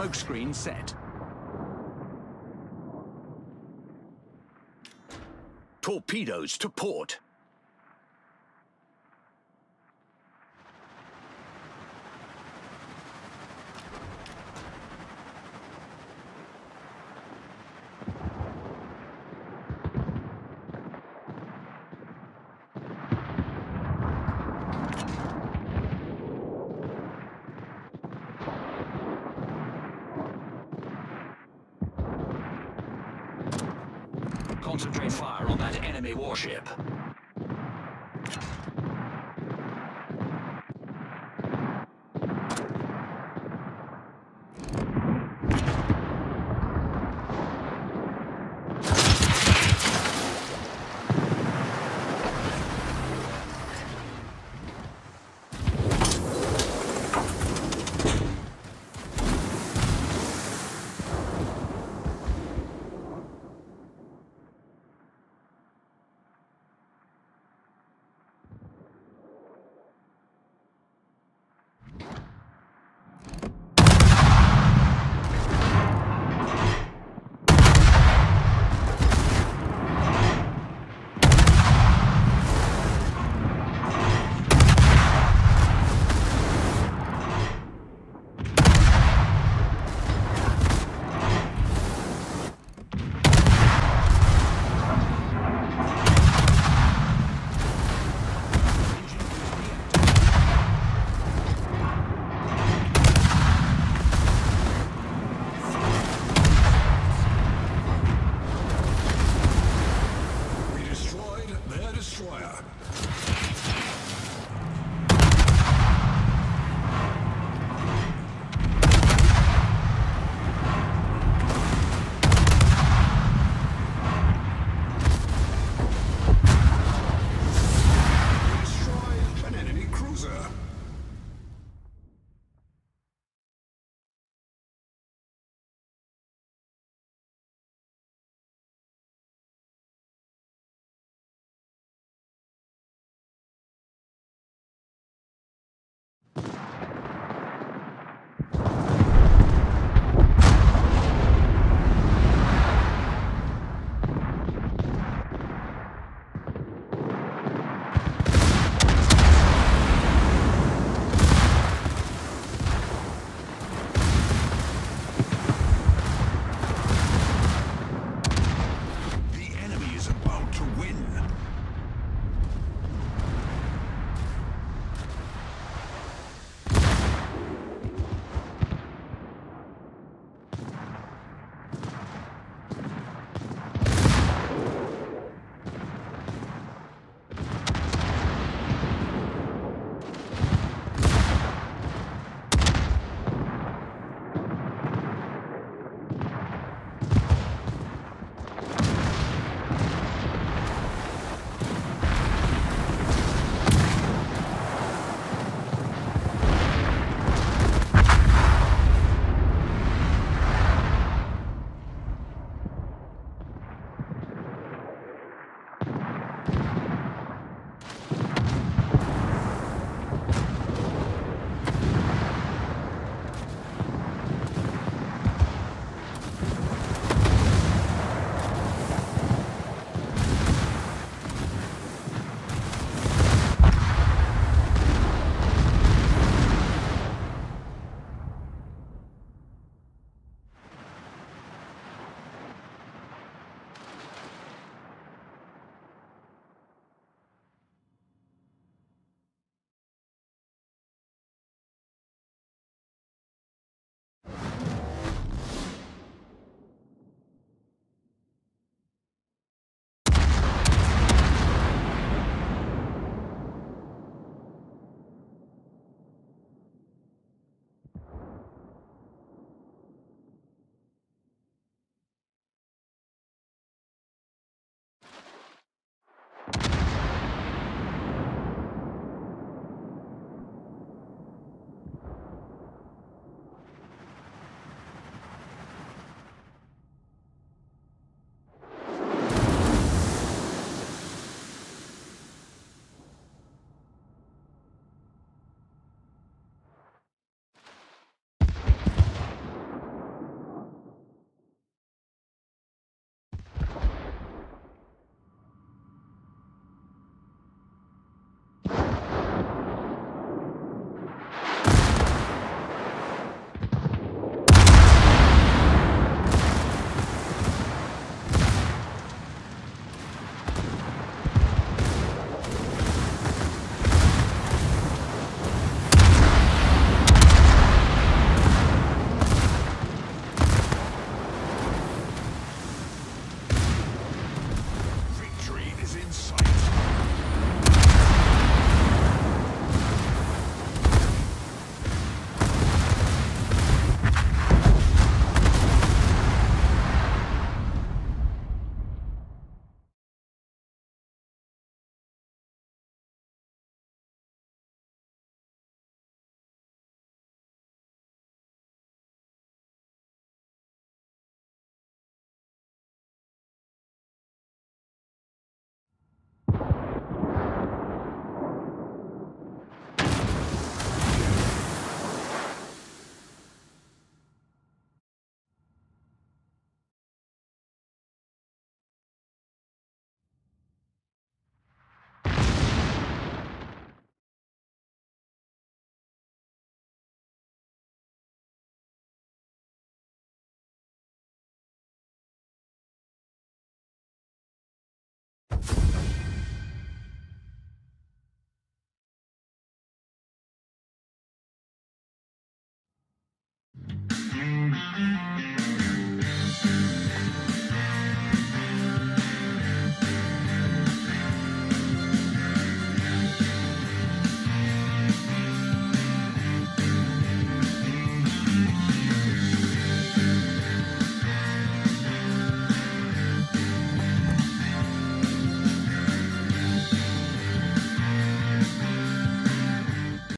Smokescreen set. Torpedoes to port. Concentrate fire on that enemy warship.